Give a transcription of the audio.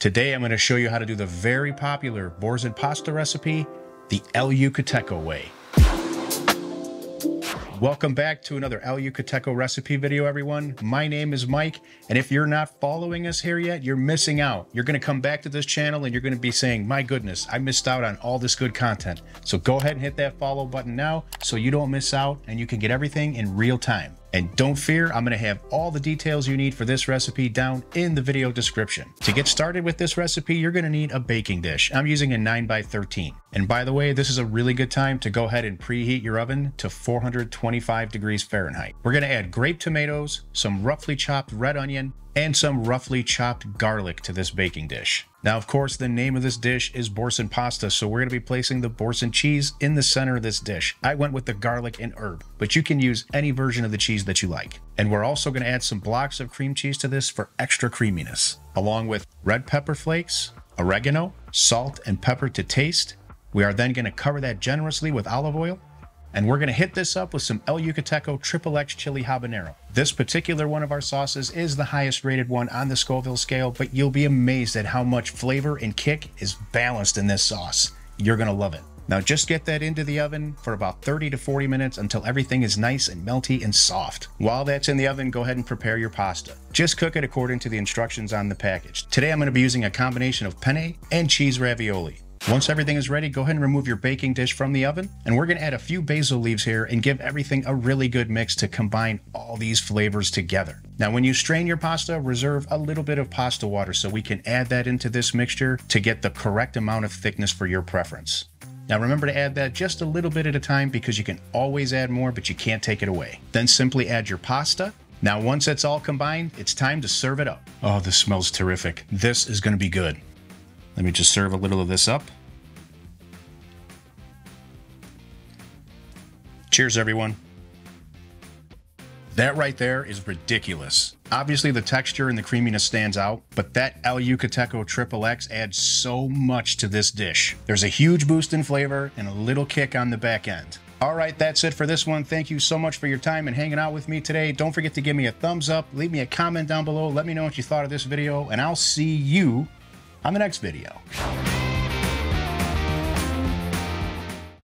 Today I'm going to show you how to do the very popular Boursin pasta recipe, the El Yucateco way. Welcome back to another El Yucateco recipe video, everyone. My name is Mike, and if you're not following us here yet, you're missing out. You're going to come back to this channel and you're going to be saying, my goodness, I missed out on all this good content. So go ahead and hit that follow button now so you don't miss out and you can get everything in real time. And don't fear, I'm to have all the details you need for this recipe down in the video description. To get started with this recipe, you're to need a baking dish. I'm using a 9x13. And by the way, this is a really good time to go ahead and preheat your oven to 425 degrees Fahrenheit. We're to add grape tomatoes, some roughly chopped red onion, and some roughly chopped garlic to this baking dish. Now, of course, the name of this dish is Boursin pasta, so we're going to be placing the Boursin cheese in the center of this dish. I went with the garlic and herb, but you can use any version of the cheese that you like. And we're also going to add some blocks of cream cheese to this for extra creaminess, along with red pepper flakes, oregano, salt, and pepper to taste, we are then going to cover that generously with olive oil, and we're going to hit this up with some El Yucateco Triple X Chili Habanero. This particular one of our sauces is the highest rated one on the Scoville scale, but you'll be amazed at how much flavor and kick is balanced in this sauce. You're going to love it. Now just get that into the oven for about 30 to 40 minutes until everything is nice and melty and soft. While that's in the oven, go ahead and prepare your pasta. Just cook it according to the instructions on the package. Today I'm going to be using a combination of penne and cheese ravioli. Once everything is ready, go ahead and remove your baking dish from the oven. And we're gonna add a few basil leaves here and give everything a really good mix to combine all these flavors together. Now, when you strain your pasta, reserve a little bit of pasta water so we can add that into this mixture to get the correct amount of thickness for your preference. Now remember to add that just a little bit at a time because you can always add more, but you can't take it away. Then simply add your pasta. Now once it's all combined, it's time to serve it up. Oh, this smells terrific. This is gonna be good. Let me just serve a little of this up. Cheers, everyone. That right there is ridiculous. Obviously, the texture and the creaminess stands out, but that El Yucateco Triple X adds so much to this dish. There's a huge boost in flavor and a little kick on the back end. All right, that's it for this one. Thank you so much for your time and hanging out with me today. Don't forget to give me a thumbs up, leave me a comment down below, let me know what you thought of this video, and I'll see you on the next video.